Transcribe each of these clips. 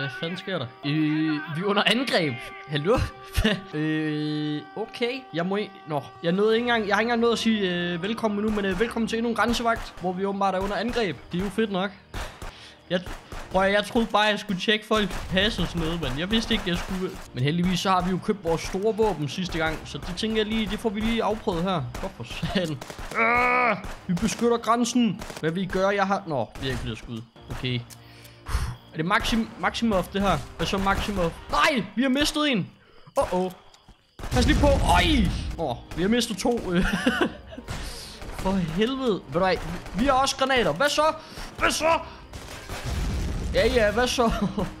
Hvad fanden sker der? Øh, vi er under angreb. Hallo? øh, okay. Jeg må... i- Nå, jeg nåede ikke engang... Jeg har ikke engang nået at sige øh, velkommen nu, men øh, velkommen til endnu en grænsevagt, hvor vi åbenbart er under angreb. Det er jo fedt nok. Jeg, prøv jeg troede bare, at jeg skulle tjekke folk pas og sådan noget, men jeg vidste ikke, at jeg skulle. Men heldigvis så har vi jo købt vores store våben sidste gang, så det tænker jeg lige, det får vi lige afprøvet her. Hvorfor satan? Øh, ah! vi beskytter grænsen. Hvad vi gør, jeg har... Nå, vi har ikke flere skud. Okay. Er det Maxim Maximov, det her? Hvad så Maximov? Nej, vi har mistet en. Åh, oh, oh. Pas lige på. Øj! Åh, oh, vi har mistet to. For helvede. Ved du hvad, vi har også granater. Hvad så? Hvad så? Ja, ja, hvad så?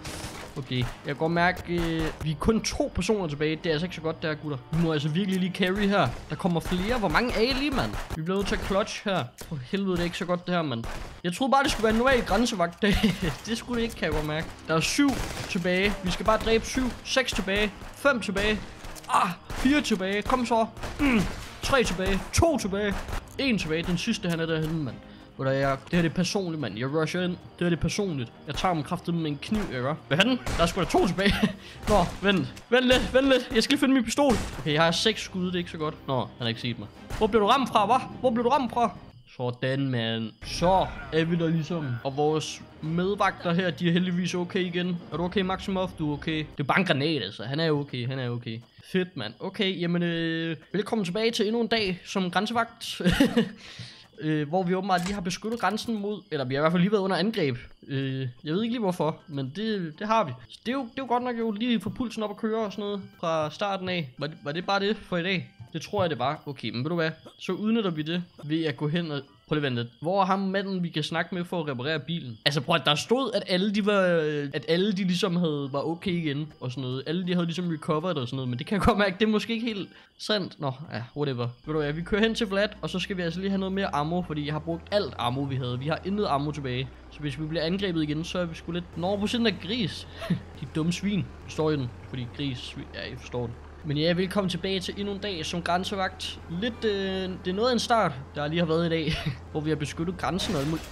Okay, jeg kan godt mærke, øh, vi er kun to personer tilbage. Det er altså ikke så godt der, gutter. Vi må altså virkelig lige carry her. Der kommer flere. Hvor mange er I lige, mand? Vi bliver nødt til at clutch her. For helvede, det er ikke så godt det her, mand. Jeg troede bare, det skulle være en normal grænsevagt. Det, det skulle det ikke, kan jeg godt mærke. Der er syv tilbage. Vi skal bare dræbe syv. Seks tilbage. Fem tilbage. Ah, fire tilbage. Kom så. Mm. Tre tilbage. To tilbage. En tilbage. Den sidste, han er derhenne, mand. Hvor der det her det er personligt, mand. Jeg rusher ind. Det her det er personligt. Jeg tager ham kraftet med en kniv, jeg gør. Hvad er den? Der er sgu da to tilbage. Nå, vent. Vent lidt, vent lidt. Jeg skal lige finde min pistol. Okay, jeg har seks skud, det er ikke så godt. Nå, han har ikke set mig. Hvor blev du ramt fra, hva? Hvor blev du ramt fra? Sådan, mand. Så er vi der ligesom. Og vores medvagter her, de er heldigvis okay igen. Er du okay, Maximoff? Du er okay. Det er bare en granat, altså. Han er okay, han er okay. Fedt, mand. Okay, jamen, øh, velkommen tilbage til endnu en dag som grænsevagt. øh, hvor vi åbenbart lige har beskyttet grænsen mod, eller vi har i hvert fald lige været under angreb. Øh, jeg ved ikke lige hvorfor, men det, det har vi. Så det er, jo, det er jo godt nok jo lige få pulsen op at køre og sådan noget fra starten af. Var det, var det bare det for i dag? Det tror jeg det var. Okay, men ved du hvad? Så udnytter vi det ved at gå hen og... Prøv lige vente. Hvor er ham manden, vi kan snakke med for at reparere bilen? Altså prøv at der stod, at alle de var... Øh, at alle de ligesom havde, var okay igen og sådan noget. Alle de havde ligesom recovered og sådan noget. Men det kan jeg godt mærke, det er måske ikke helt sandt. Nå, ja, whatever. Ved du hvad, vi kører hen til Vlad, og så skal vi altså lige have noget mere ammo, fordi jeg har brugt alt ammo, vi havde. Vi har intet ammo tilbage. Så hvis vi bliver angrebet igen, så er vi sgu lidt... Nå, på siden der gris? de dumme svin, Forstår i den. Fordi gris, svin... ja, I forstår den. Men ja, velkommen tilbage til endnu en dag som grænsevagt. Lidt, øh, det er noget af en start, der lige har været i dag, hvor vi har beskyttet grænsen og alt.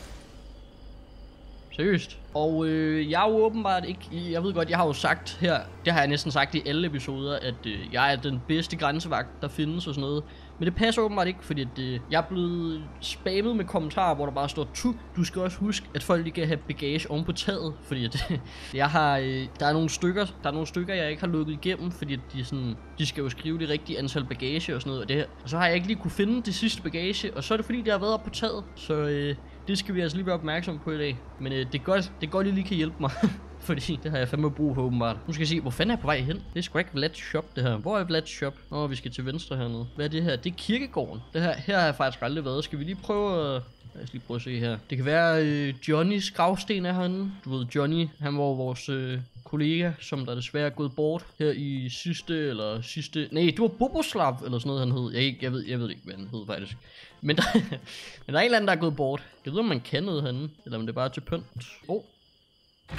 Seriøst. Og øh, jeg er jo åbenbart ikke... Jeg ved godt, jeg har jo sagt her, det har jeg næsten sagt i alle episoder, at øh, jeg er den bedste grænsevagt, der findes og sådan noget. Men det passer åbenbart ikke, fordi at, øh, jeg er blevet spammet med kommentarer, hvor der bare står, tu, du skal også huske, at folk ikke kan have bagage oven på taget, fordi at, øh, jeg har, øh, der er nogle stykker, der er nogle stykker, jeg ikke har lukket igennem, fordi at de, sådan, de skal jo skrive det rigtige antal bagage og sådan noget, og, det, og så har jeg ikke lige kunne finde det sidste bagage, og så er det fordi, det har været op på taget, så øh, det skal vi altså lige være opmærksom på i dag. Men øh, det er godt, det er godt, at I lige kan hjælpe mig. Fordi det har jeg fandme brug for åbenbart. Nu skal jeg se, hvor fanden er jeg på vej hen? Det er sgu ikke Vlad's shop, det her. Hvor er Vlad's shop? Nå, vi skal til venstre hernede. Hvad er det her? Det er kirkegården. Det her, her har jeg faktisk aldrig været. Skal vi lige prøve at... Lad os lige prøve at se her. Det kan være øh, Johnnys gravsten er herinde. Du ved, Johnny, han var vores øh, kollega, som der desværre er gået bort her i sidste, eller sidste... Nej, det var Boboslav, eller sådan noget, han hed. Jeg, ikke, jeg, ved, jeg ved ikke, hvad han hed faktisk. Men der, men der er en eller anden, der er gået bort. Jeg ved, om man kan noget herinde, eller om det er bare til pynt. Åh, oh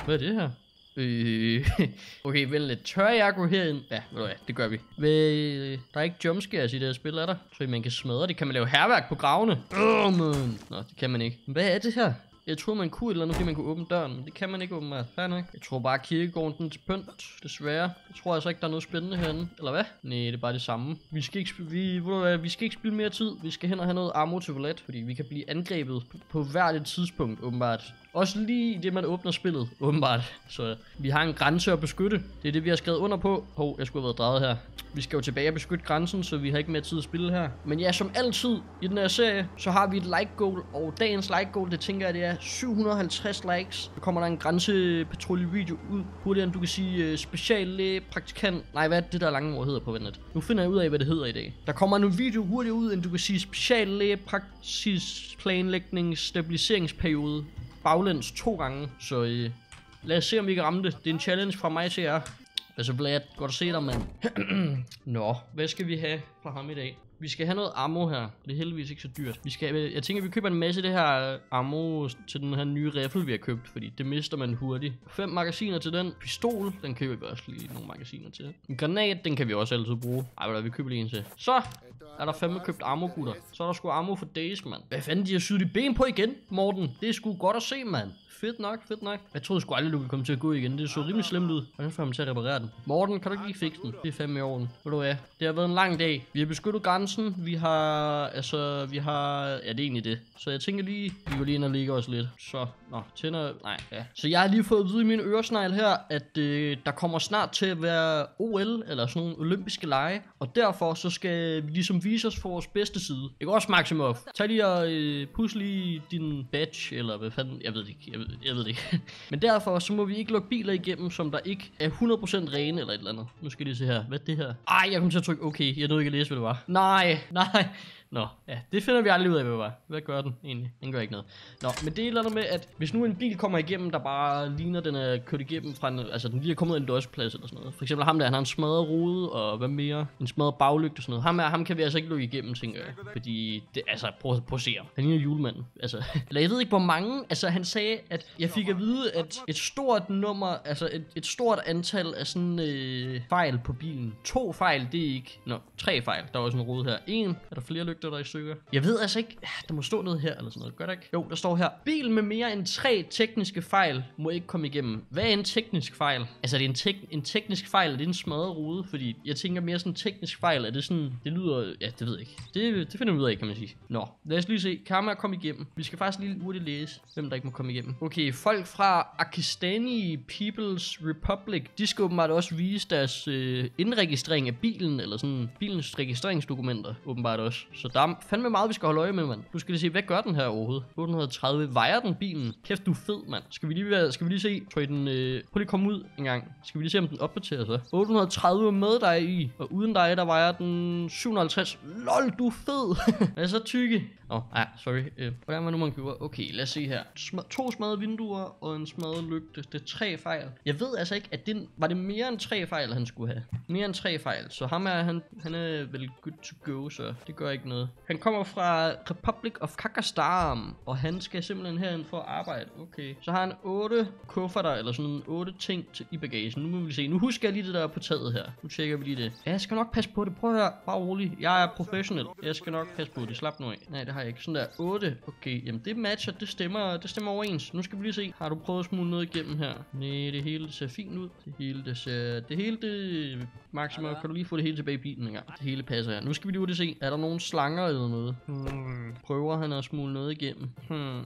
hvad er det her? Øh, okay, vel øh, lidt. Tør jeg gå herind? Ja, ved du hvad, det gør vi. Ved, øh, der er ikke jumpscares i det her spil, er der? Så man kan smadre det. Kan man lave herværk på gravene? Oh, man. Nå, det kan man ikke. Hvad er det her? Jeg troede, man kunne et eller andet, fordi man kunne åbne døren, men det kan man ikke åbenbart. Fair nok. Jeg tror bare, kirkegården den til pynt, desværre. Jeg tror altså ikke, der er noget spændende herinde. Eller hvad? Nej, det er bare det samme. Vi skal ikke, vi, hvad, vi skal ikke spille mere tid. Vi skal hen og have noget ammo til volet, fordi vi kan blive angrebet på, på hvert et tidspunkt, åbenbart. Også lige i det, man åbner spillet, åbenbart. Så øh, vi har en grænse at beskytte. Det er det, vi har skrevet under på. Hov, jeg skulle have været drejet her. Vi skal jo tilbage og beskytte grænsen, så vi har ikke mere tid at spille her. Men ja, som altid i den her serie, så har vi et like goal. Og dagens like goal, det tænker jeg, det er 750 likes. Så kommer der en grænsepatruljevideo ud. Hurtigere end du kan sige øh, uh, speciallæge, praktikant. Nej, hvad er det der lange ord hedder på vandet? Nu finder jeg ud af, hvad det hedder i dag. Der kommer en video hurtigere ud, end du kan sige speciallæge, praksis, planlægning, stabiliseringsperiode baglæns to gange. Så øh, lad os se, om vi kan ramme det. Det er en challenge fra mig til jer. Altså Vlad, godt at se dig, mand. Nå, hvad skal vi have fra ham i dag? Vi skal have noget ammo her. Det er heldigvis ikke så dyrt. Vi skal, jeg tænker, vi køber en masse af det her ammo til den her nye riffel, vi har købt. Fordi det mister man hurtigt. Fem magasiner til den. Pistol, den køber vi også lige nogle magasiner til. En granat, den kan vi også altid bruge. Ej, hvad vi køber lige en til. Så er der fandme købt ammo, gutter. Så er der sgu ammo for days, mand. Hvad fanden, de har syet de ben på igen, Morten? Det er sgu godt at se, mand. Fedt nok, fedt nok. Jeg troede sgu aldrig, du ville komme til at gå igen. Det så rimelig slemt ud. Hvordan får man til at reparere den? Morten, kan du ikke lige fikse den? Det er fandme i orden. Ved du hvad? Det har været en lang dag. Vi har beskyttet grænsen. Vi har... Altså, vi har... Ja, det er egentlig det. Så jeg tænker lige, vi går lige ind og ligger os lidt. Så, nå, tænder... Nej, ja. Så jeg har lige fået at vide i min øresnegl her, at øh, der kommer snart til at være OL, eller sådan nogle olympiske lege. Og derfor så skal vi ligesom vise os for vores bedste side. Det går også Maximov. Tag lige og øh, pus lige din badge, eller hvad fanden, jeg ved ikke, jeg ved, jeg ved det ikke. Men derfor så må vi ikke lukke biler igennem, som der ikke er 100% rene eller et eller andet. Nu skal jeg lige se her, hvad er det her? Ej, jeg kom til at trykke okay, jeg nåede ikke at læse, hvad det var. Nej, nej. Nå, ja, det finder vi aldrig ud af, hvad var. Hvad gør den egentlig? Den gør ikke noget. Nå, men det er noget med, at hvis nu en bil kommer igennem, der bare ligner, den er kørt igennem fra en, altså den lige er kommet af en dødsplads eller sådan noget. For eksempel ham der, han har en smadret rude, og hvad mere? En smadret baglygte og sådan noget. Ham, er, ham kan vi altså ikke lukke igennem, tænker jeg. Fordi, det, altså, prøv, prøv at se ham. Han ligner julemanden. Altså, eller jeg ved ikke, hvor mange, altså han sagde, at jeg fik at vide, at et stort nummer, altså et, et stort antal af sådan øh, fejl på bilen. To fejl, det er ikke, nå, tre fejl. Der var også en rude her. En, er der flere lygter, der i stykker? Jeg ved altså ikke, der må stå noget her eller sådan noget. Gør der ikke? Jo, der står her. Bil med mere end tre tekniske fejl må ikke komme igennem. Hvad er en teknisk fejl? Altså, er det en, tek- en teknisk fejl, er det en smadret rude? Fordi jeg tænker mere sådan en teknisk fejl, er det sådan, det lyder, ja, det ved jeg ikke. Det, det finder vi ud af, kan man sige. Nå, lad os lige se. Kamera kom igennem. Vi skal faktisk lige hurtigt læse, hvem der ikke må komme igennem. Okay, folk fra Akistani People's Republic, de skal åbenbart også vise deres øh, indregistrering af bilen, eller sådan bilens registreringsdokumenter, åbenbart også. Så der er fandme meget, vi skal holde øje med, mand. Du skal lige se, hvad gør den her overhovedet? 830, vejer den bilen? Kæft, du er fed, mand. Skal vi lige, være, skal vi lige se, tror I den, øh, prøv lige at komme ud en gang. Skal vi lige se, om den opdaterer sig? 830 med dig i, og uden dig, der vejer den 750. Lol, du er fed. er så tykke? Åh, oh, ja, sorry. Øh, hvordan var nu, man gjorde? Okay, lad os se her. To smadrede vinduer og en smadret lygte. Det er tre fejl. Jeg ved altså ikke, at det var det mere end tre fejl, han skulle have. Mere end tre fejl. Så ham er, han, han er vel good to go, så det gør ikke noget. Han kommer fra Republic of Kakastan, og han skal simpelthen herind for at arbejde. Okay. Så har han otte kufferter, eller sådan otte ting til, i bagagen. Nu må vi se. Nu husker jeg lige det der på taget her. Nu tjekker vi lige det. Ja, jeg skal nok passe på det. Prøv at høre. Bare rolig. Jeg er professionel. Jeg skal nok passe på det. Slap nu af. Nej, det har jeg ikke. Sådan der. 8. Okay, jamen det matcher. Det stemmer, det stemmer overens. Nu skal vi lige se. Har du prøvet at smule noget igennem her? Nej, det hele det ser fint ud. Det hele det ser... Det hele det... Maximum, kan du lige få det hele tilbage i bilen en gang? Det hele passer her. Nu skal vi lige ud og se. Er der nogen slanger eller noget? Hmm. Prøver han at smule noget igennem? Hmm.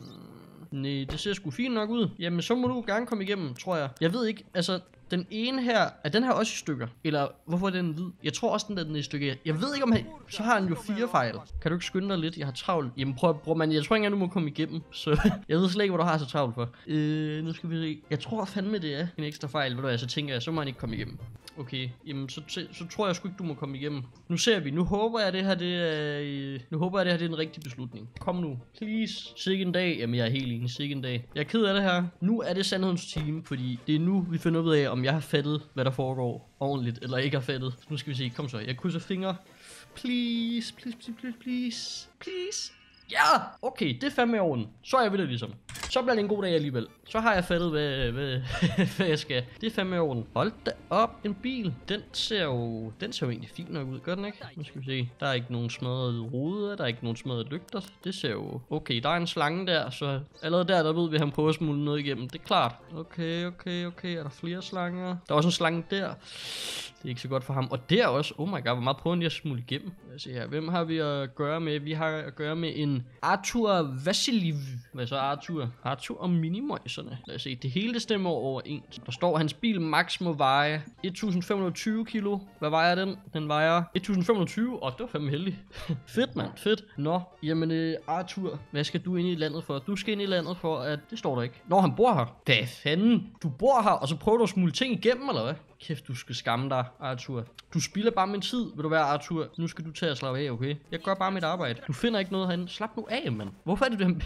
Nej, det ser sgu fint nok ud. Jamen, så må du gerne komme igennem, tror jeg. Jeg ved ikke, altså, den ene her, er den her også i stykker? Eller hvorfor er den hvid? Jeg tror også, den der den er i stykker. Jeg ved ikke om han, så har han jo fire fejl. Kan du ikke skynde dig lidt? Jeg har travlt. Jamen prøv, prøv man, jeg tror ikke engang, du må komme igennem. Så jeg ved slet ikke, hvad du har så travlt for. Øh, nu skal vi se. Jeg tror fandme, det er en ekstra fejl. Ved du hvad, så tænker jeg, så må han ikke komme igennem. Okay, jamen så, så, så tror jeg sgu ikke, du må komme igennem. Nu ser vi. Nu håber jeg, det her det er, øh, nu håber jeg, det her det er en rigtig beslutning. Kom nu. Please. Sikke en dag. Jamen jeg er helt enig. Sikke en dag. Jeg er ked af det her. Nu er det sandhedens time, fordi det er nu, vi finder ud af, om jeg har fattet, hvad der foregår ordentligt, eller ikke har fattet. Nu skal vi se. Kom så. Jeg krydser fingre. Please, please, please, please, please. Please. Ja, okay, det er fandme i orden. Så er jeg ved det ligesom. Så bliver det en god dag alligevel. Så har jeg fattet, hvad, hvad, hvad jeg skal. Det er fandme i orden. Hold da op, en bil. Den ser jo, den ser jo egentlig fint nok ud, gør den ikke? Nu skal vi se. Der er ikke nogen smadrede ruder, der er ikke nogen smadrede lygter. Det ser jo... Okay, der er en slange der, så allerede der, der ved vi, at han prøver at smule noget igennem. Det er klart. Okay, okay, okay. Er der flere slanger? Der er også en slange der. Det er ikke så godt for ham. Og der også, oh my god, hvor meget prøver han at smule igennem? Lad os se her. Hvem har vi at gøre med? Vi har at gøre med en Arthur Vasiliev. Hvad så Arthur? Arthur og minimøjserne. Lad os se, det hele stemmer overens. Der står, at hans bil max må veje 1520 kilo. Hvad vejer den? Den vejer 1520. Åh, oh, det var fandme heldig. fedt, mand. Fedt. Nå, jamen øh, Arthur, hvad skal du ind i landet for? Du skal ind i landet for, at det står der ikke. Når han bor her. Hvad fanden? Du bor her, og så prøver du at smule ting igennem, eller hvad? Kæft, du skal skamme dig, Arthur. Du spilder bare min tid, vil du være, Arthur. Nu skal du tage og slappe af, okay? Jeg gør bare mit arbejde. Du finder ikke noget herinde. Slap nu af, mand. Hvorfor er det det?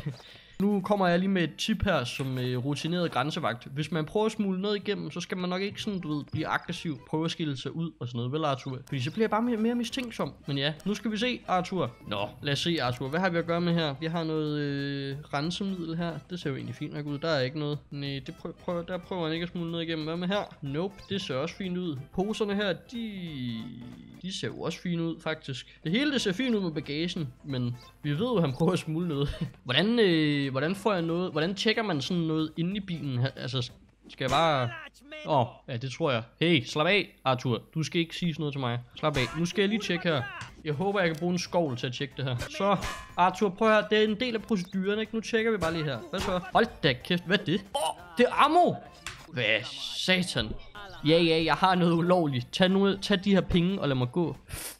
Nu kommer jeg lige med et tip her som øh, rutineret grænsevagt. Hvis man prøver at smule noget igennem, så skal man nok ikke sådan, du ved, blive aggressiv, prøve at skille sig ud og sådan noget, vel Arthur? Fordi så bliver jeg bare mere, mere mistænksom. Men ja, nu skal vi se, Arthur. Nå, lad os se, Arthur. Hvad har vi at gøre med her? Vi har noget øh, rensemiddel her. Det ser jo egentlig fint nok ud. Der er ikke noget. Nej, det prøv, prøv, der prøver han ikke at smule noget igennem. Hvad med her? Nope, det ser også fint ud. Poserne her, de, de ser jo også fint ud, faktisk. Det hele det ser fint ud med bagagen, men vi ved jo, at han prøver at smule noget. hvordan, øh, øh, hvordan får jeg noget, hvordan tjekker man sådan noget inde i bilen? Altså, skal jeg bare... Åh, oh, ja, det tror jeg. Hey, slap af, Arthur. Du skal ikke sige sådan noget til mig. Slap af. Nu skal jeg lige tjekke her. Jeg håber, jeg kan bruge en skovl til at tjekke det her. Så, Arthur, prøv her. Det er en del af proceduren, ikke? Nu tjekker vi bare lige her. Hvad så? Hold da kæft. Hvad er det? Åh, oh, det er ammo! Hvad satan? Ja, ja, jeg har noget ulovligt. Tag, nu, tag de her penge og lad mig gå.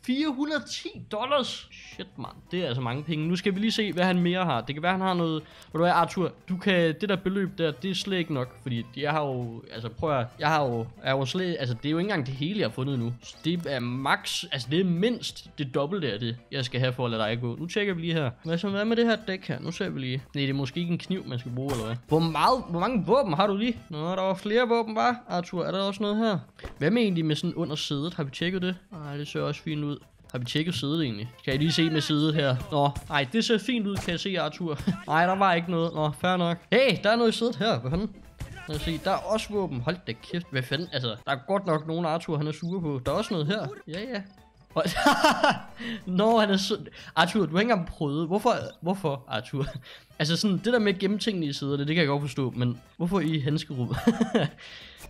410 dollars? Shit, mand. Det er altså mange penge. Nu skal vi lige se, hvad han mere har. Det kan være, han har noget... Hvor du er, Arthur, du kan... Det der beløb der, det er slet ikke nok. Fordi jeg har jo... Altså, prøv at... Jeg har jo... Har jo slet... Altså, det er jo ikke engang det hele, jeg har fundet nu. Det er max... Altså, det er mindst det dobbelte af det, jeg skal have for at lade dig gå. Nu tjekker vi lige her. Hvad så hvad med det her dæk her? Nu ser vi lige. Nej, det er måske ikke en kniv, man skal bruge, eller hvad? Hvor meget... Hvor mange våben har du lige? Nå, der var flere våben, var Arthur, er der også noget her? Hvad med egentlig med sådan under sædet? Har vi tjekket det? Nej, det ser også fint ud. Har vi tjekket sædet egentlig? Kan jeg lige se med sædet her? Nå, nej, det ser fint ud, kan jeg se, Arthur. nej, der var ikke noget. Nå, fair nok. Hey, der er noget i sædet her. Hvad fanden? Lad os se, der er også våben. Hold da kæft, hvad fanden? Altså, der er godt nok nogen Arthur, han er sur på. Der er også noget her. Ja, ja. Nå, han er så... Arthur, du har ikke engang prøvet. Hvorfor, hvorfor Arthur? altså sådan, det der med at gemme tingene i sæderne, det kan jeg godt forstå. Men hvorfor i handskerummet?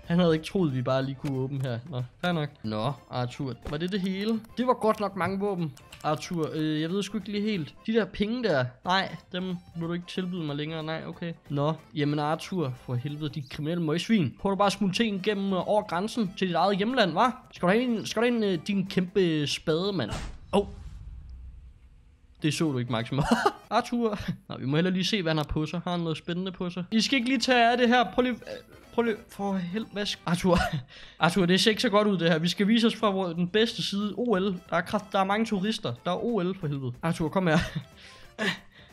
Han havde ikke troet, vi bare lige kunne åbne her. Nå, fair nok. Nå, Arthur, var det det hele? Det var godt nok mange våben. Arthur, øh, jeg ved sgu ikke lige helt. De der penge der, nej, dem vil du ikke tilbyde mig længere. Nej, okay. Nå, jamen Arthur, for helvede, de kriminelle møgsvin. Prøv du bare at smule ting gennem øh, over grænsen til dit eget hjemland, hva'? Skal du have en, skal du have en, øh, din kæmpe spade, mand? Åh, oh. Det så du ikke, Maxima. Arthur. Nå, vi må heller lige se, hvad han har på sig. Har han noget spændende på sig? I skal ikke lige tage af det her. Prøv lige... Prøv lige... For helvede... Arthur. Arthur, det ser ikke så godt ud, det her. Vi skal vise os fra den bedste side. OL. Der er, kraft... der er mange turister. Der er OL for helvede. Arthur, kom her.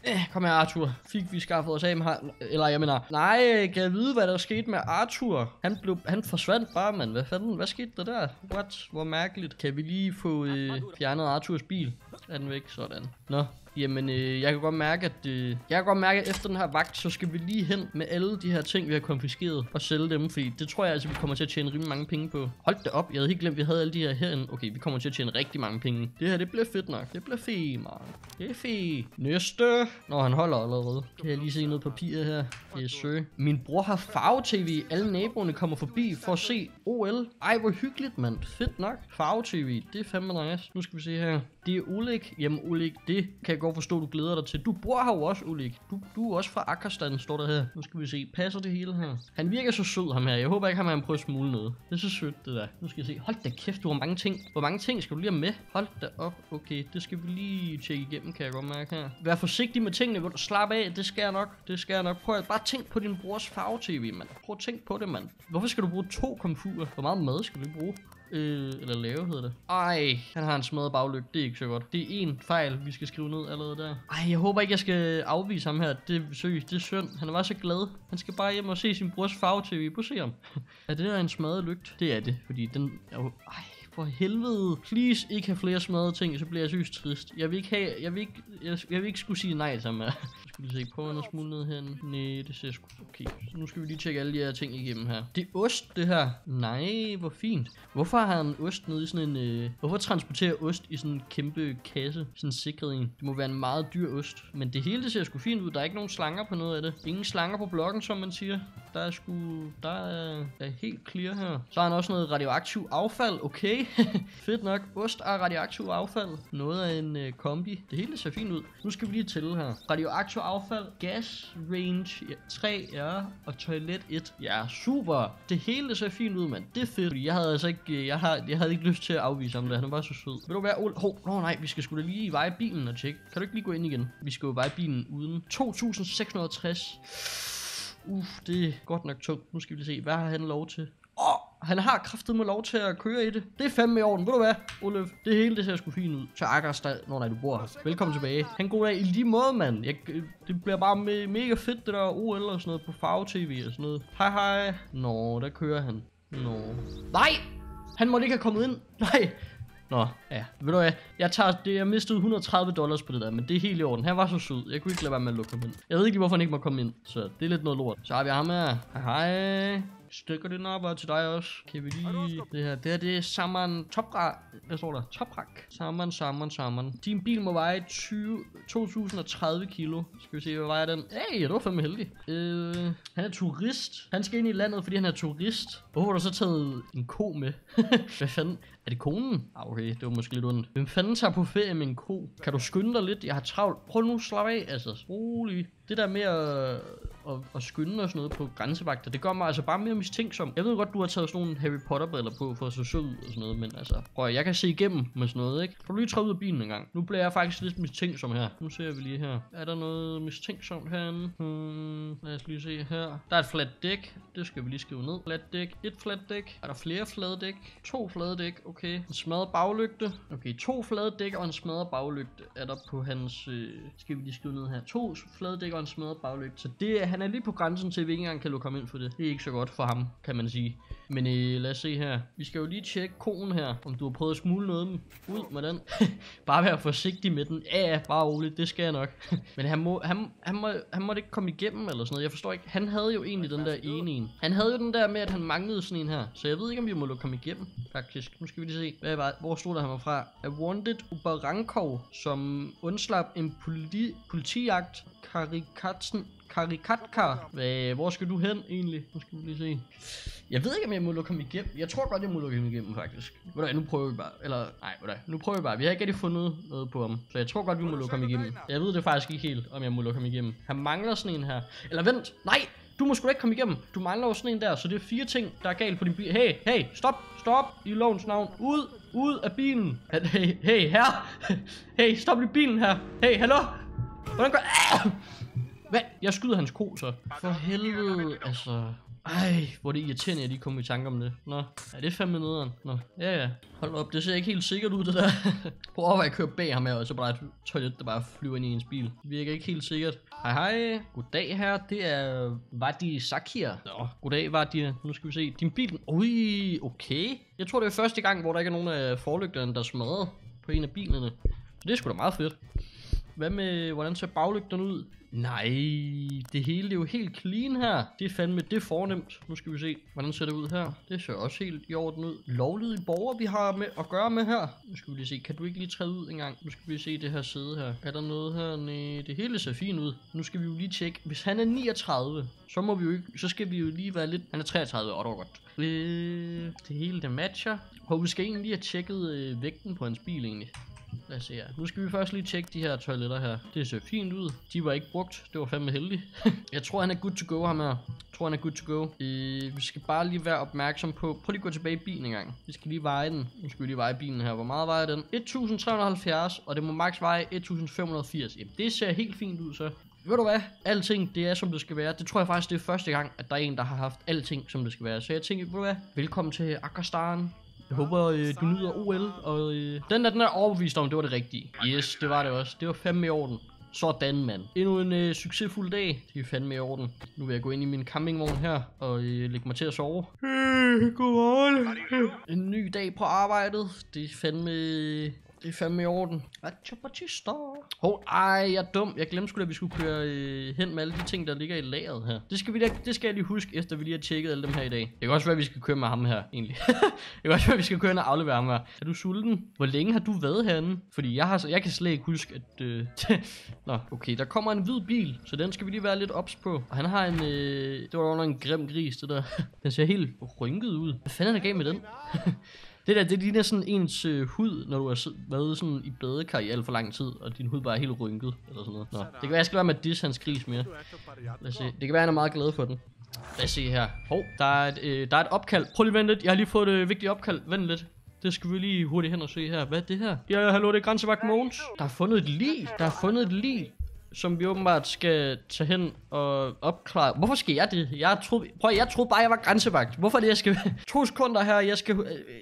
Øh, kom her, Arthur. Fik vi skaffet os af med ham? Eller jeg mener, nej, kan jeg vide, hvad der skete med Arthur? Han, blev, han forsvandt bare, mand. Hvad fanden? Hvad skete der der? What? Hvor mærkeligt. Kan vi lige få øh, fjernet Arthurs bil? Er den væk? Sådan. Nå, Jamen, øh, jeg kan godt mærke, at øh, jeg kan godt mærke, at efter den her vagt, så skal vi lige hen med alle de her ting, vi har konfiskeret og sælge dem, fordi det tror jeg altså, vi kommer til at tjene rimelig mange penge på. Hold da op, jeg havde helt glemt, at vi havde alle de her herinde. Okay, vi kommer til at tjene rigtig mange penge. Det her, det bliver fedt nok. Det bliver fedt, man. Det er fedt. Næste. Når han holder allerede. Kan jeg lige se noget papir her? Yes, sir. Min bror har farve-tv. Alle naboerne kommer forbi for at se OL. Ej, hvor hyggeligt, mand. Fedt nok. Farve-tv. Det er fandme nice. Nu skal vi se her. Det er Oleg. Jamen, Oleg, det kan jeg godt forstå, du glæder dig til. Du bor her jo også, Ulik. Du, du er også fra Akkerstan, står der her. Nu skal vi se. Passer det hele her? Han virker så sød, ham her. Jeg håber ikke, han prøve at smule noget. Det er så sødt, det der. Nu skal jeg se. Hold da kæft, du har mange ting. Hvor mange ting skal du lige have med? Hold da op. Okay, det skal vi lige tjekke igennem, kan jeg godt mærke her. Vær forsigtig med tingene. hvor du slapper af? Det skal jeg nok. Det skal jeg nok. Prøv at bare tænk på din brors farve-tv, mand. Prøv at tænk på det, mand. Hvorfor skal du bruge to komfurer? Hvor meget mad skal du bruge? Øh, eller lave hedder det. Ej, han har en smadret baglygte. Det er ikke så godt. Det er en fejl, vi skal skrive ned allerede der. Ej, jeg håber ikke, jeg skal afvise ham her. Det er seriøst, det er synd. Han var så glad. Han skal bare hjem og se sin brors farve-tv. At se ham. er det der en smadret lygt? Det er det, fordi den jo... Ej, for helvede. Please ikke have flere smadrede ting, så bliver jeg sygt trist. Jeg vil ikke have, jeg vil ikke, jeg, jeg vil ikke skulle sige nej til ham skal vi se, på at smule ned herinde? Nej, det ser sgu okay. Så nu skal vi lige tjekke alle de her ting igennem her. Det er ost, det her. Nej, hvor fint. Hvorfor har han ost nede i sådan en... Øh... Hvorfor transporterer ost i sådan en kæmpe kasse? Sådan en sikret en. Det må være en meget dyr ost. Men det hele, det ser sgu fint ud. Der er ikke nogen slanger på noget af det. Ingen slanger på blokken, som man siger. Der er sgu... Der er, er helt clear her. Så har han også noget radioaktiv affald. Okay. Fedt nok. Ost og radioaktiv affald. Noget af en øh, kombi. Det hele ser fint ud. Nu skal vi lige tælle her. Radioaktiv affald, gas range 3, ja, og toilet 1. Ja, super. Det hele ser fint ud, mand. Det er fedt. Fordi jeg havde altså ikke, jeg, har, jeg havde ikke lyst til at afvise ham der. Han var så sød. Vil du være Ole? Hov, oh, nej, vi skal sgu da lige veje bilen og tjekke. Kan du ikke lige gå ind igen? Vi skal jo veje bilen uden. 2660. Uff, det er godt nok tungt. Nu skal vi lige se, hvad har han lov til? Åh, oh, han har kraftet mig lov til at køre i det. Det er fandme i orden. Ved du hvad, Olaf? Det hele, det ser sgu fint ud. Til Akkerstad. når nej, du bor her. Velkommen tilbage. Han god dag i lige måde, mand. Jeg, det bliver bare me mega fedt, det der OL og sådan noget på farve-tv og sådan noget. Hej hej. Nå, der kører han. Nå. Nej! Han måtte ikke have kommet ind. Nej. Nå, ja. Ved du hvad? Jeg tager det. Jeg mistede 130 dollars på det der, men det er helt i orden. Han var så sød. Jeg kunne ikke lade være med at lukke ham ind. Jeg ved ikke, hvorfor han ikke må komme ind, så det er lidt noget lort. Så har vi ham her. Hej hej. Stikker den op til dig også. Kan vi lige... Det her, det her, det er Saman Toprak. Hvad står der? Toprak. Saman, Saman, Saman. Din bil må veje 20, 2030 kilo. Skal vi se, hvad vejer den? Hey, det var fandme heldig. Øh, han er turist. Han skal ind i landet, fordi han er turist. Hvorfor har du så taget en ko med? hvad fanden? Er det konen? Ah, okay, det var måske lidt ondt. Hvem fanden tager på ferie med en ko? Kan du skynde dig lidt? Jeg har travlt. Prøv nu at slappe af, altså. Rolig. Det der med at, at, at skynde og sådan noget på grænsevagter, det gør mig altså bare mere mistænksom. Jeg ved godt, du har taget sådan nogle Harry Potter briller på for at se sød ud og sådan noget, men altså, prøv jeg kan se igennem med sådan noget, ikke? Kan du lige træde ud af bilen en gang? Nu bliver jeg faktisk lidt mistænksom her. Nu ser vi lige her. Er der noget mistænksomt herinde? Hmm, lad os lige se her. Der er et fladt dæk. Det skal vi lige skrive ned. Fladt dæk. Et fladt dæk. Er der flere flade dæk? To flade dæk. Okay. En smadret baglygte. Okay, to flade dæk og en smadret baglygte er der på hans... Øh, skal vi lige skrive ned her. To flade dæk ligger en smadret baglygte. Så det, han er lige på grænsen til, at vi ikke engang kan komme ind for det. Det er ikke så godt for ham, kan man sige. Men øh, lad os se her. Vi skal jo lige tjekke konen her, om du har prøvet at smule noget ud med den. bare være forsigtig med den. Ja, ja, bare roligt, det skal jeg nok. Men han, må, han, han, må, han måtte ikke komme igennem eller sådan noget. Jeg forstår ikke. Han havde jo egentlig den der ene en. Han havde jo den der med, at han manglede sådan en her. Så jeg ved ikke, om vi må komme igennem, faktisk. Nu skal vi lige se, hvad var, hvor stod der han var fra. A wanted Uberankov, som undslap en politi, politijagt Karikatsen Karikatka. Hvad, hvor skal du hen egentlig? Nu skal vi lige se. Jeg ved ikke, om jeg må lukke ham igennem. Jeg tror godt, jeg må lukke ham igennem, faktisk. Ved nu prøver vi bare. Eller, nej, hvad nu prøver vi bare. Vi har ikke rigtig fundet noget på ham. Så jeg tror godt, vi må lukke ham igennem. Jeg ved det faktisk ikke helt, om jeg må lukke ham igennem. Han mangler sådan en her. Eller vent, nej! Du må sgu da ikke komme igennem. Du mangler jo sådan en der, så det er fire ting, der er galt på din bil. Hey, hey, stop, stop, i lovens navn. Ud, ud af bilen. Hey, hey, her. Hey, stop i bilen her. Hey, hallo. Hvordan går... Ah! Hvad? Jeg skyder hans ko så. For helvede, altså. Ej, hvor det irriterende, at jeg lige kom i tanke om det. Nå, er det fandme nederen? Nå, ja ja. Hold op, det ser ikke helt sikkert ud, det der. Prøv at overveje at køre bag ham her, og så bare et toilet, der bare flyver ind i ens bil. Det virker ikke helt sikkert. Hej hej. Goddag her, det er Vadi Sakir. Nå, goddag Vadi. Nu skal vi se. Din bil, ui, okay. Jeg tror, det er første gang, hvor der ikke er nogen af forlygterne, der er smadret på en af bilerne. Så det er sgu da meget fedt. Hvad med, hvordan ser baglygterne ud? Nej, det hele er jo helt clean her. Det er fandme, det er fornemt. Nu skal vi se, hvordan ser det ud her. Det ser også helt i orden ud. Lovlydige borger, vi har med at gøre med her. Nu skal vi lige se, kan du ikke lige træde ud en gang? Nu skal vi se det her sæde her. Er der noget her? Nej, det hele ser fint ud. Nu skal vi jo lige tjekke. Hvis han er 39, så må vi jo ikke, så skal vi jo lige være lidt... Han er 33, og det var godt. Øh, det hele det matcher. Og vi skal egentlig lige have tjekket øh, vægten på hans bil egentlig. Lad os se her. Nu skal vi først lige tjekke de her toiletter her. Det ser fint ud. De var ikke brugt. Det var fandme heldigt. jeg tror, han er good to go ham her. Jeg tror, han er good to go. Øh, vi skal bare lige være opmærksom på... Prøv lige at gå tilbage i bilen en gang. Vi skal lige veje den. Nu skal vi lige veje bilen her. Hvor meget vejer den? 1370, og det må maks veje 1580. Jamen, det ser helt fint ud så. Ved du hvad? Alting, det er som det skal være. Det tror jeg faktisk, det er første gang, at der er en, der har haft alting, som det skal være. Så jeg tænker, ved du hvad? Velkommen til Akkerstan. Jeg håber, øh, du nyder OL, og øh, den der, den er overbevist om, det var det rigtige. Yes, det var det også. Det var fandme i orden. Sådan, mand. Endnu en øh, succesfuld dag. Det er fandme i orden. Nu vil jeg gå ind i min campingvogn her og øh, lægge mig til at sove. Øh, godmorgen. En ny dag på arbejdet. Det er fandme... Det er fandme i orden. Hov, ej, jeg er dum. Jeg glemte sgu da, at vi skulle køre øh, hen med alle de ting, der ligger i lageret her. Det skal, vi da, det skal jeg lige huske, efter vi lige har tjekket alle dem her i dag. Det kan også være, at vi skal køre med ham her, egentlig. det kan også være, at vi skal køre hen og aflevere ham her. Er du sulten? Hvor længe har du været herinde? Fordi jeg, har, jeg kan slet ikke huske, at... Øh, Nå, okay, der kommer en hvid bil, så den skal vi lige være lidt ops på. Og han har en... Øh, det var under en grim gris, det der. den ser helt rynket ud. Hvad fanden er der galt med den? Det der, det ligner sådan ens øh, hud, når du har været sådan i badekar i alt for lang tid, og din hud bare er helt rynket, eller sådan noget. Nå, det kan være, jeg skal være med dis hans gris mere. Lad os se. Det kan være, han er meget glad for den. Lad os se her. Hov, der er et, øh, der er et opkald. Prøv lige at vente lidt. Jeg har lige fået et øh, vigtigt opkald. Vent lidt. Det skal vi lige hurtigt hen og se her. Hvad er det her? Ja, hallo, det er Grænsevagt Mogens. Der er fundet et lig. Der er fundet et lig som vi åbenbart skal tage hen og opklare. Hvorfor skal jeg det? Jeg troede, prøv, jeg troede bare, jeg var grænsevagt. Hvorfor er det, jeg skal... to sekunder her, jeg skal,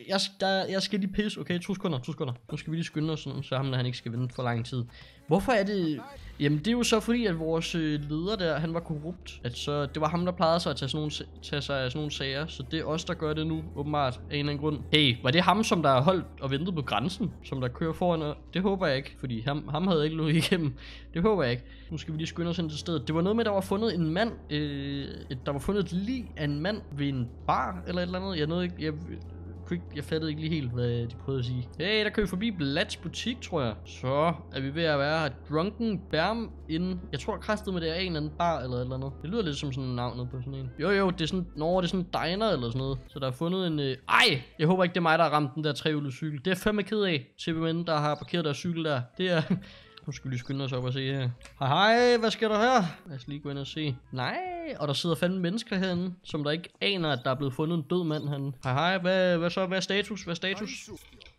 jeg, der, jeg skal lige pisse. Okay, to sekunder, to sekunder. Nu skal vi lige skynde os, så ham der, han ikke skal vente for lang tid. Hvorfor er det... Jamen det er jo så fordi, at vores øh, leder der, han var korrupt. At så, det var ham, der plejede sig at tage, sådan nogle, tage sig af sådan nogle sager. Så det er os, der gør det nu, åbenbart, af en eller anden grund. Hey, var det ham, som der har holdt og ventet på grænsen? Som der kører foran? Det håber jeg ikke, fordi ham, ham havde ikke løbet igennem. Det håber jeg ikke. Nu skal vi lige skynde os ind til stedet. Det var noget med, at der var fundet en mand. Øh, der var fundet et lig af en mand ved en bar, eller et eller andet. Jeg nåede ikke... Jeg, kunne ikke, jeg fattede ikke lige helt, hvad de prøvede at sige. Hey, der kører vi forbi Blats butik, tror jeg. Så er vi ved at være Drunken Bærm in... Jeg tror kræftet med det er en eller anden bar eller et eller andet. Det lyder lidt som sådan navnet på sådan en. Jo jo, det er sådan... Nå, det er sådan en diner eller sådan noget. Så der er fundet en... Øh... Ej! Jeg håber ikke, det er mig, der har ramt den der trehjulede cykel. Det er jeg fandme ked af. Til mænd, der har parkeret deres cykel der. Det er... Nu skal vi lige skynde os op og se her. Hej hej, hvad sker der her? Lad os lige gå ind og se. Nej, og der sidder fandme mennesker herinde, som der ikke aner, at der er blevet fundet en død mand herinde. Hej hej, hvad, hvad så? Hvad er status? Hvad er status?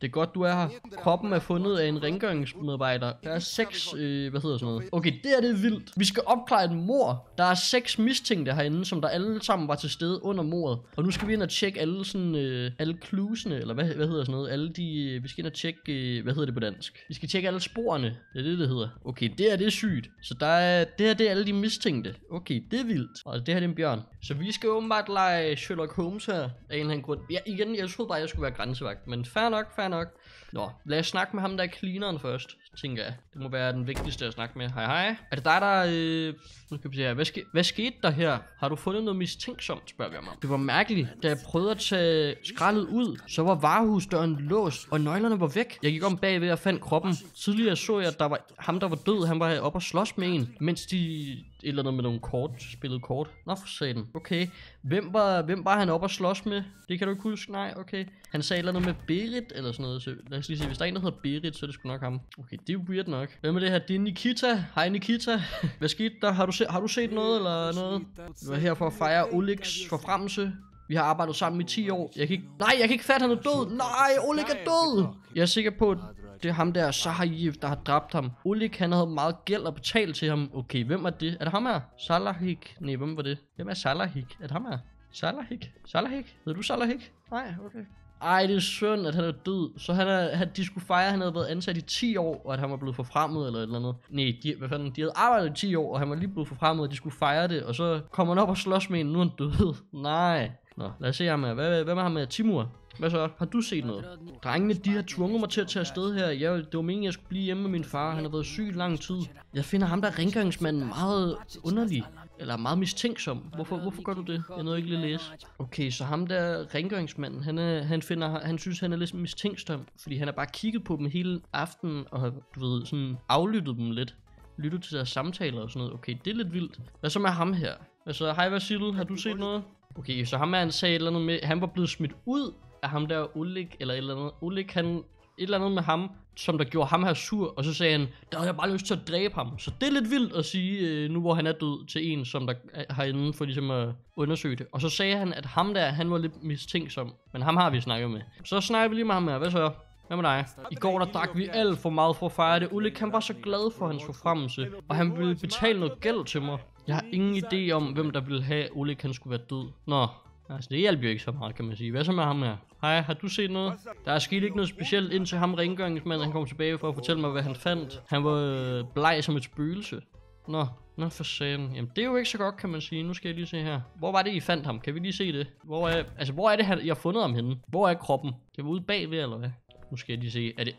Det er godt, du er her. Kroppen er fundet af en rengøringsmedarbejder. Der er seks, øh, hvad hedder sådan noget? Okay, det er det vildt. Vi skal opklare et mor. Der er seks mistænkte herinde, som der alle sammen var til stede under mordet. Og nu skal vi ind og tjekke alle sådan, øh, alle cluesene, eller hvad, hvad hedder sådan noget? Alle de, øh, vi skal ind og tjekke, øh, hvad hedder det på dansk? Vi skal tjekke alle sporene. Det er det, det hedder. Okay, det er det er sygt. Så der er, det her det er alle de mistænkte. Okay, det er vildt. Og det her det er en bjørn. Så vi skal åbenbart lege Sherlock Holmes her, af en eller anden grund. Ja, igen, jeg troede bare, jeg skulle være grænsevagt. Men fair nok, fair nok. Nå, lad os snakke med ham, der er cleaneren først, tænker jeg. Det må være den vigtigste at snakke med. Hej hej. Er det dig, der... Øh... Nu skal vi se her. Hvad, ske... Hvad skete der her? Har du fundet noget mistænksomt, spørger vi ham om. Det var mærkeligt. Da jeg prøvede at tage skraldet ud, så var varehusdøren låst, og nøglerne var væk. Jeg gik om bagved og fandt kroppen. Tidligere så jeg, at der var ham, der var død. Han var oppe og slås med en, mens de et eller andet med nogle kort, spillede kort. Nå for satan. Okay. Hvem var, hvem var han oppe og slås med? Det kan du ikke huske? Nej, okay. Han sagde et eller andet med Berit eller sådan noget. Så lad os lige se. Hvis der er en, der hedder Berit, så er det sgu nok ham. Okay, det er weird nok. Hvem er det her? Det er Nikita. Hej Nikita. Hvad skete der? Har du, se, har du set noget eller noget? Vi var her for at fejre Oliks forfremmelse. Vi har arbejdet sammen i 10 år. Jeg kan ikke... Nej, jeg kan ikke fatte, at han er død. Nej, Oleg er død. Jeg er sikker på, at det er ham der, Sahayev, der har dræbt ham. Oleg, han havde meget gæld at betale til ham. Okay, hvem er det? Er det ham her? Salahik? Nej, hvem var det? Hvem er Salahik? Er det ham her? Salahik? Salahik? Hedder du Salahik? Nej, okay. Ej, det er synd, at han er død. Så han er, han, de skulle fejre, at han havde været ansat i 10 år, og at han var blevet forfremmet eller et eller andet. Nej, de, hvad fanden, de havde arbejdet i 10 år, og han var lige blevet forfremmet, og de skulle fejre det. Og så kommer han op og slås med en, nu er han død. Nej. Nå, lad os se ham her. Hvad, hvad med ham med Timur? Hvad så? Har du set noget? Drengene, de har tvunget mig til at tage afsted her. Jeg, det var meningen, jeg skulle blive hjemme med min far. Han har været syg lang tid. Jeg finder ham der rengøringsmanden meget underlig. Eller meget mistænksom. Hvorfor, hvorfor gør du det? Jeg nåede ikke lige læse. Okay, så ham der rengøringsmanden, han, er, han, finder, han synes, han er lidt mistænksom. Fordi han har bare kigget på dem hele aftenen og har, du ved, sådan aflyttet dem lidt. Lyttet til deres samtaler og sådan noget. Okay, det er lidt vildt. Hvad så med ham her? Hvad så? Hej Vasil, har du set noget? Okay, så ham er han sagde et eller andet med, han var blevet smidt ud af ham der Oleg, eller et eller andet. Oleg, han, et eller andet med ham, som der gjorde ham her sur, og så sagde han, der havde jeg bare lyst til at dræbe ham. Så det er lidt vildt at sige, øh, nu hvor han er død, til en, som der er herinde for ligesom at undersøge det. Og så sagde han, at ham der, han var lidt mistænksom, men ham har vi snakket med. Så snakker vi lige med ham her, hvad så? Hvad med dig? I går der drak vi alt for meget for at fejre det. Ulrik han var så glad for hans forfremmelse, og han ville betale noget gæld til mig. Jeg har ingen idé om, hvem der ville have, at Ulrik han skulle være død. Nå, altså det hjælper jo ikke så meget, kan man sige. Hvad så med ham her? Hej, har du set noget? Der er sket ikke noget specielt, indtil ham rengøringsmanden han kom tilbage for at fortælle mig, hvad han fandt. Han var øh, bleg som et spøgelse. Nå, nå for satan. Jamen det er jo ikke så godt, kan man sige. Nu skal jeg lige se her. Hvor var det, I fandt ham? Kan vi lige se det? Hvor er, altså, hvor er det, I har fundet ham henne? Hvor er kroppen? Det var ude bagved, eller hvad? Nu skal jeg lige se. Er det...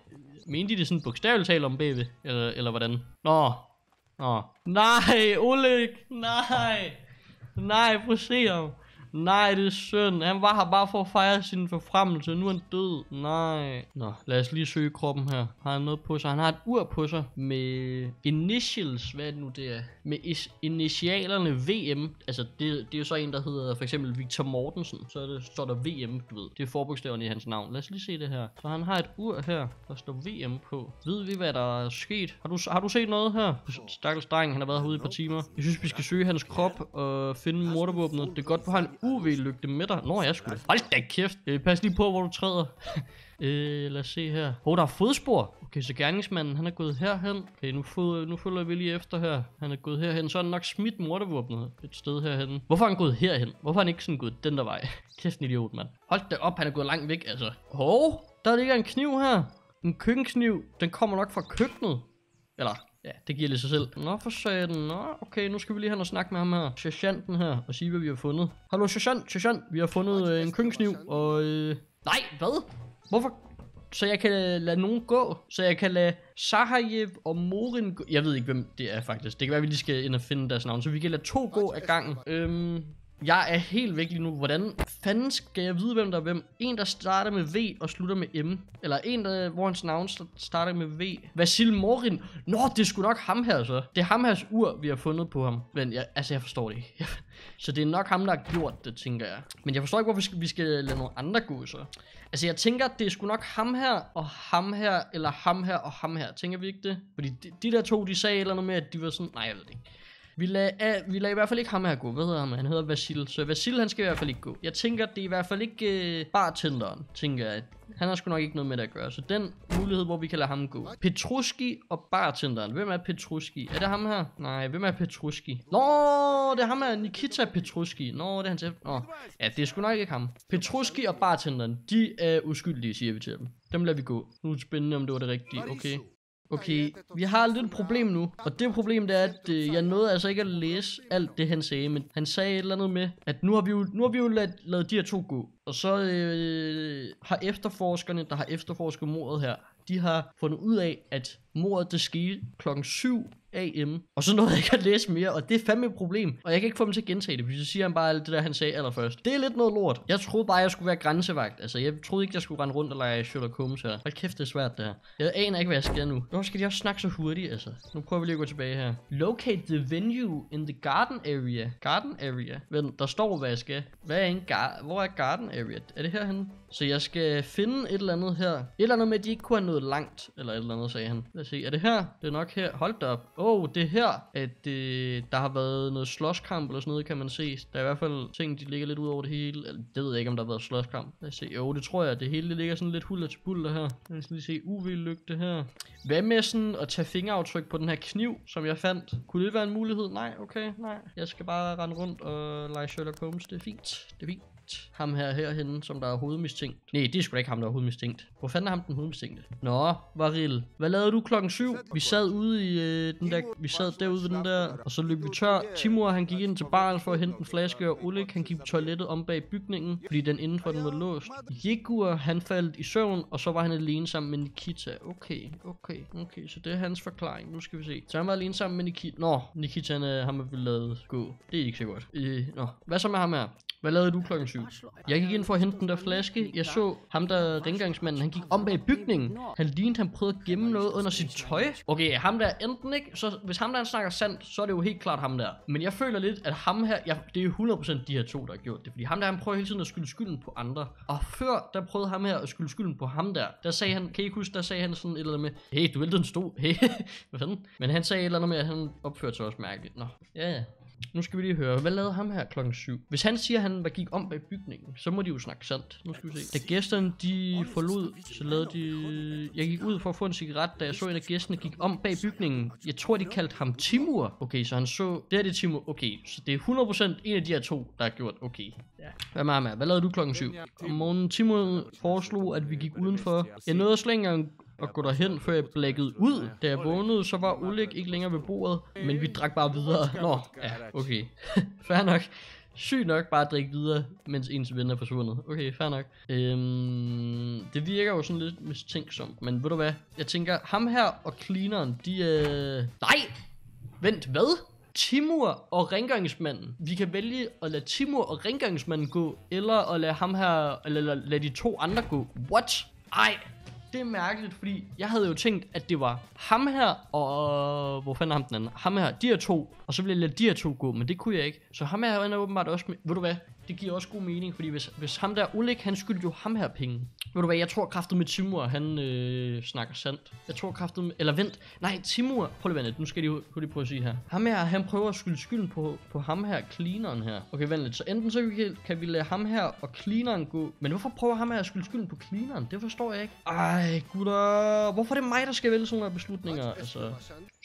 Mente de det sådan bogstaveligt talt om bagved? Eller, eller hvordan? Nå. Nå. Nej, Oleg. Nej. Nej, prøv at se ham. Nej, det er synd. Han var her bare for at fejre sin forfremmelse. Nu er han død. Nej. Nå, lad os lige søge kroppen her. Har han noget på sig? Han har et ur på sig med initials. Hvad er det nu, det er? Med is- initialerne VM. Altså, det, det er jo så en, der hedder for eksempel Victor Mortensen. Så er det, står der VM, du ved. Det er forbogstaverne i hans navn. Lad os lige se det her. Så han har et ur her, der står VM på. Ved vi, hvad der er sket? Har du, har du set noget her? Stakkels dreng, han har været herude i et par timer. Jeg synes, vi skal søge hans krop og finde mordervåbnet. Det er godt, du har en UV-lygte med dig. Nå, jeg skulle Hold da kæft. Øh, pas lige på, hvor du træder. øh, lad os se her. Åh, oh, der er fodspor. Okay, så gerningsmanden, han er gået herhen. Okay, nu, følger, nu følger vi lige efter her. Han er gået herhen. Så er han nok smidt mordervåbnet et sted herhen. Hvorfor er han gået herhen? Hvorfor er han ikke sådan gået den der vej? Kæft en idiot, mand. Hold da op, han er gået langt væk, altså. Hov, der ligger en kniv her. En køkkenkniv. Den kommer nok fra køkkenet. Eller, Ja, det giver lidt sig selv. Nå, for satan. Nå, okay, nu skal vi lige hen og snakke med ham her. Sergeanten her, og sige, hvad vi har fundet. Hallo, sergeant, sergeant. Vi har fundet øh, en køkkenkniv, og... Øh... Nej, hvad? Hvorfor? Så jeg kan lade nogen gå. Så jeg kan lade Sahayev og Morin gå. Jeg ved ikke, hvem det er faktisk. Det kan være, vi lige skal ind og finde deres navn. Så vi kan lade to gå af gangen. Øhm, jeg er helt væk lige nu. Hvordan fanden skal jeg vide, hvem der er hvem? En, der starter med V og slutter med M. Eller en, der, hvor hans navn starter med V. Vasil Morin. Nå, det er sgu nok ham her så. Det er ham her ur, vi har fundet på ham. Men jeg, altså, jeg forstår det ikke. så det er nok ham, der har gjort det, tænker jeg. Men jeg forstår ikke, hvorfor vi skal, vi skal lade nogle andre gå så. Altså, jeg tænker, det er sgu nok ham her, og ham her, eller ham her, og ham her. Tænker vi ikke det? Fordi de, de der to, de sagde eller noget med, at de var sådan... Nej, jeg ved det ikke. Vi lader, uh, vi lader i hvert fald ikke ham her gå. Hvad hedder han? Han hedder Vasil. Så Vasil, han skal i hvert fald ikke gå. Jeg tænker, det er i hvert fald ikke uh, bartenderen, tænker jeg. Han har sgu nok ikke noget med det at gøre. Så den mulighed, hvor vi kan lade ham gå. Petruski og bartenderen. Hvem er Petruski? Er det ham her? Nej, hvem er Petruski? Nå, det er ham her. Nikita Petruski. Nå, det er hans Nå. Ja, det er sgu nok ikke ham. Petruski og bartenderen, de er uskyldige, siger vi til dem. Dem lader vi gå. Nu er det spændende, om det var det rigtige. Okay. Okay, vi har lidt problem nu, og det problem det er, at øh, jeg nåede altså ikke at læse alt det, han sagde, men han sagde et eller andet med, at nu har vi jo, nu har vi jo lavet, lavet de her to gå, og så øh, har efterforskerne, der har efterforsket mordet her, de har fundet ud af, at mordet det skete klokken 7 AM. Og så nåede jeg ikke at læse mere, og det er fandme et problem. Og jeg kan ikke få dem til at gentage det, fordi så siger han bare alt det der, han sagde allerførst. Det er lidt noget lort. Jeg troede bare, jeg skulle være grænsevagt. Altså, jeg troede ikke, jeg skulle rende rundt og lege Sherlock Holmes her. Hold kæft, det er svært det her. Jeg aner ikke, hvad jeg skal nu. Hvorfor skal de også snakke så hurtigt, altså? Nu prøver vi lige at gå tilbage her. Locate the venue in the garden area. Garden area? Vent, der står, hvad jeg skal. Hvad er en gar Hvor er garden area? Er det herhen? Så jeg skal finde et eller andet her. Et eller andet med, at de ikke kunne have nået langt. Eller et eller andet, sagde han. Lad os se. Er det her? Det er nok her. Hold da op. Åh, oh, det er her, at øh, der har været noget slåskamp eller sådan noget, kan man se. Der er i hvert fald ting, de ligger lidt ud over det hele. Eller, det ved jeg ikke, om der har været slåskamp. Lad os se. Jo, det tror jeg. Det hele det ligger sådan lidt huller til buller her. Lad os lige se. UV-lygte her. Hvad med sådan at tage fingeraftryk på den her kniv, som jeg fandt? Kunne det være en mulighed? Nej, okay, nej. Jeg skal bare rende rundt og lege Sherlock Holmes. Det er fint. Det er fint ham her herhen, som der er hovedmistænkt. Nej, det er sgu da ikke ham, der er hovedmistænkt. Hvor fanden er ham den hovedmistænkte? Nå, Varil. Hvad lavede du klokken 7? Vi sad ude i øh, den der, vi sad derude ved den der, og så løb vi tør. Timur, han gik ind til baren for at hente en flaske, og Oleg, han gik på toilettet om bag bygningen, fordi den indenfor den var låst. Jegur, han faldt i søvn, og så var han alene sammen med Nikita. Okay, okay, okay, så det er hans forklaring. Nu skal vi se. Så han var alene sammen med Nikita. Nå, Nikita, han, øh, ham er lavet gå. Det er ikke så godt. Øh, nå, hvad så med ham her? Hvad lavede du klokken 7? Jeg gik ind for at hente den der flaske. Jeg så ham der rengangsmanden, han gik om bag bygningen. Han lignede, han prøvede at gemme noget under sit tøj. Okay, ham der enten ikke, så hvis ham der han snakker sandt, så er det jo helt klart ham der. Men jeg føler lidt, at ham her, ja, det er 100% de her to, der har gjort det. Fordi ham der, han prøver hele tiden at skylde skylden på andre. Og før, der prøvede ham her at skylde skylden på ham der. Der sagde han, kan I ikke huske, der sagde han sådan et eller andet med, hey, du væltede en stol. Hey, hvad fanden? Men han sagde et eller andet med, at han opførte sig også mærkeligt. Nå, ja, ja. Nu skal vi lige høre, hvad lavede ham her klokken 7? Hvis han siger, at han var gik om bag bygningen, så må de jo snakke sandt. Nu skal vi se. Da gæsterne de forlod, så lavede de... Jeg gik ud for at få en cigaret, da jeg så en af gæsterne gik om bag bygningen. Jeg tror, de kaldte ham Timur. Okay, så han så... Det er det Timur. Okay, så det er 100% en af de her to, der har gjort. Okay. Ja. Hvad med ham her? Hvad lavede du klokken 7? Om morgenen Timur foreslog, at vi gik udenfor. Jeg nåede slet ikke at gå derhen, før jeg blækkede ud. Da jeg vågnede, så var Oleg ikke længere ved bordet, men vi drak bare videre. Nå, ja, okay. fair nok. Sygt nok bare at drikke videre, mens ens ven er forsvundet. Okay, fair nok. Øhm, det virker jo sådan lidt mistænksomt, men ved du hvad? Jeg tænker, ham her og cleaneren, de er... Øh... Nej! Vent, hvad? Timur og rengøringsmanden. Vi kan vælge at lade Timur og rengøringsmanden gå, eller at lade ham her, eller lade de to andre gå. What? Ej, det er mærkeligt, fordi jeg havde jo tænkt, at det var ham her, og øh, hvor fanden er ham den anden? Ham her, de her to, og så ville jeg lade de her to gå, men det kunne jeg ikke. Så ham her er åbenbart også med, ved du hvad, det giver også god mening, fordi hvis, hvis ham der Oleg, han skyldte jo ham her penge. Ved du hvad, jeg tror kraftet med Timur, han øh, snakker sandt. Jeg tror kraftet med, eller vent, nej, Timur, prøv lige vent, nu skal de lige prøve at sige her. Ham her, han prøver at skylde skylden på, på ham her, cleaneren her. Okay, vent lidt, så enten så kan, kan vi lade ham her og cleaneren gå, men hvorfor prøver ham her at skylde skylden på cleaneren? Det forstår jeg ikke. Ej, gutter, hvorfor er det mig, der skal vælge sådan nogle beslutninger? Altså,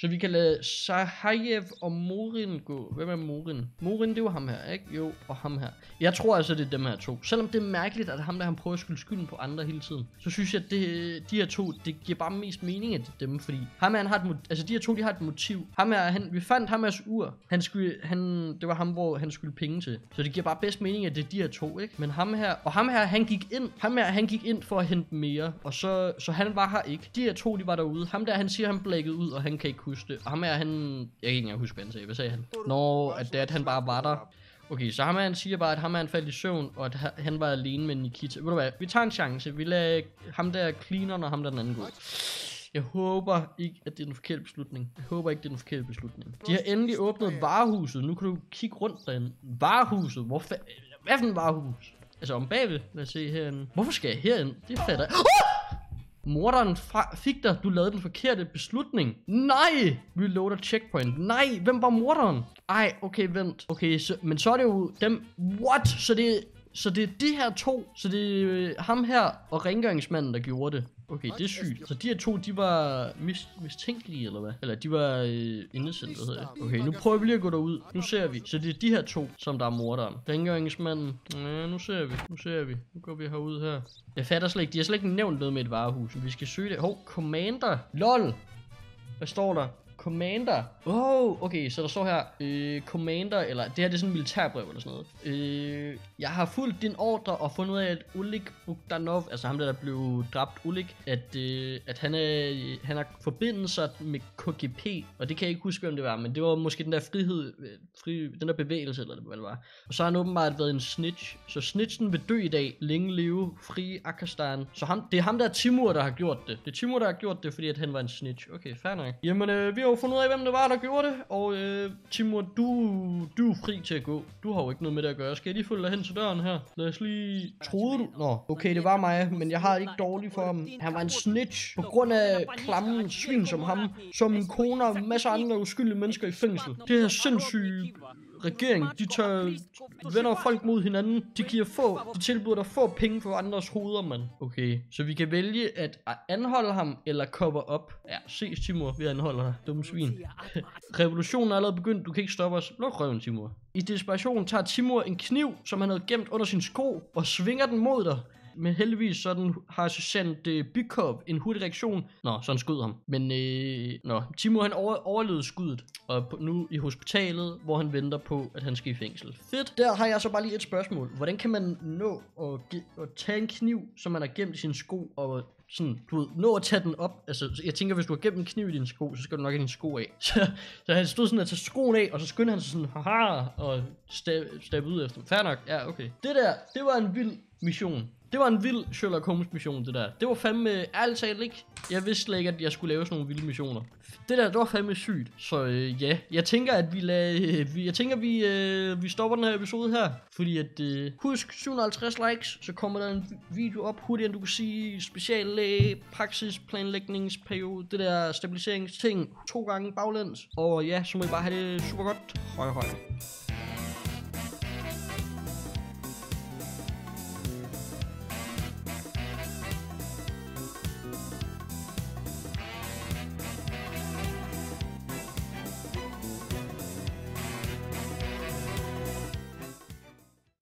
så vi kan lade Sahayev og Morin gå. Hvem er Morin? Morin, det er jo ham her, ikke? Jo, og ham her. Jeg tror altså, det er dem her to. Selvom det er mærkeligt, at ham der han prøver at skylde skylden på andre hele tiden, så synes jeg, at det, de her to, det giver bare mest mening, at det er dem, fordi ham her, han har et, altså de her to, de har et motiv. Ham her, han, vi fandt ham hers ur. Han skulle, han, det var ham, hvor han skulle penge til. Så det giver bare bedst mening, at det er de her to, ikke? Men ham her, og ham her, han gik ind, ham her, han gik ind for at hente mere, og så, så han var her ikke. De her to, de var derude. Ham der, han siger, han blækkede ud, og han kan ikke huske det. Og ham her, han, jeg kan ikke engang huske, hvad han sagde. Hvad sagde han? Nå, at det at han bare var der. Okay, så ham han siger bare, at ham han faldt i søvn, og at han var alene med Nikita. Ved du hvad, vi tager en chance. Vi lader ham der cleaneren og ham der den anden gå. Jeg håber ikke, at det er den forkerte beslutning. Jeg håber ikke, det er den forkerte beslutning. De har endelig åbnet varehuset. Nu kan du kigge rundt derinde. Varehuset? Hvor fa- Hvad for en varehus? Altså om bagved. Lad os se herinde. Hvorfor skal jeg herind? Det fatter jeg. Oh! Morderen fik dig. Du lavede den forkerte beslutning. Nej! Reloader checkpoint. Nej, hvem var morderen? Ej, okay, vent. Okay, så, men så er det jo dem... What? Så det, så det er de her to. Så det er øh, ham her og rengøringsmanden, der gjorde det. Okay, det er sygt. Så de her to, de var mis mistænkelige, eller hvad? Eller de var øh, innocent, hvad hedder det? Okay, nu prøver vi lige at gå derud. Nu ser vi. Så det er de her to, som der er morderen. Rengøringsmanden. Ja, nu ser vi. Nu ser vi. Nu går vi herud her. Jeg fatter slet ikke. De har slet ikke nævnt noget med et varehus. Vi skal søge det. Hov, Commander. LOL. Hvad står der? Commander. Oh, okay, så der står her, øh, Commander, eller det her det er sådan en militærbrev eller sådan noget. Øh, jeg har fulgt din ordre og fundet ud af, at Ulik Bogdanov, altså ham der, der blev dræbt Ulik, at, øh, at han, er, han har forbindelser med KGP, og det kan jeg ikke huske, hvem det var, men det var måske den der frihed, øh, fri, den der bevægelse, eller hvad det var. Og så har han åbenbart været en snitch, så snitchen vil dø i dag, længe leve, fri Akastan. Så ham, det er ham der Timur, der har gjort det. Det er Timur, der har gjort det, fordi at han var en snitch. Okay, fair nok. Jamen, øh, vi jo fundet ud af, hvem det var, der gjorde det, og øh, Timur, du, du er fri til at gå. Du har jo ikke noget med det at gøre. Skal jeg lige følge dig hen til døren her? Lad os lige... Troede du? Nå, okay, det var mig, men jeg har ikke dårligt for ham. Han var en snitch på grund af klamme svin som ham, som min kone og masser af andre uskyldige mennesker i fængsel. Det her sindssygt regering, de tager vender folk mod hinanden. De giver få, de tilbyder dig få penge for andres hoveder, mand. Okay, så vi kan vælge at anholde ham eller cover op. Ja, ses Timur, vi anholder dig, dumme svin. Revolutionen er allerede begyndt, du kan ikke stoppe os. Luk røven, Timur. I desperation tager Timur en kniv, som han havde gemt under sin sko, og svinger den mod dig. Men heldigvis sådan har sergeant øh, Bykov en hurtig reaktion. Nå, så han skød ham. Men øh, nå, Timo han over, overlevede skuddet. Og på, nu i hospitalet, hvor han venter på, at han skal i fængsel. Fedt. Der har jeg så bare lige et spørgsmål. Hvordan kan man nå at, ge- at tage en kniv, som man har gemt i sin sko, og sådan, du ved, nå at tage den op. Altså, jeg tænker, hvis du har gemt en kniv i dine sko, så skal du nok have dine sko af. Så, så han stod sådan at tage skoen af, og så skyndte han sig sådan, haha, og stab, stab ud efter dem. Fair nok, ja, okay. Det der, det var en vild mission. Det var en vild Sherlock Holmes mission, det der. Det var fandme, ærligt talt ikke. Jeg vidste slet ikke, at jeg skulle lave sådan nogle vilde missioner. Det der, det var fandme sygt. Så øh, ja, jeg tænker, at vi lader, øh, vi, jeg tænker, vi, øh, vi stopper den her episode her. Fordi at, øh, husk 750 likes, så kommer der en video op hurtigere, end du kan sige. Speciallæge, praksis, planlægningsperiode, det der stabiliseringsting. To gange baglæns. Og ja, så må I bare have det super godt. Høj, høj.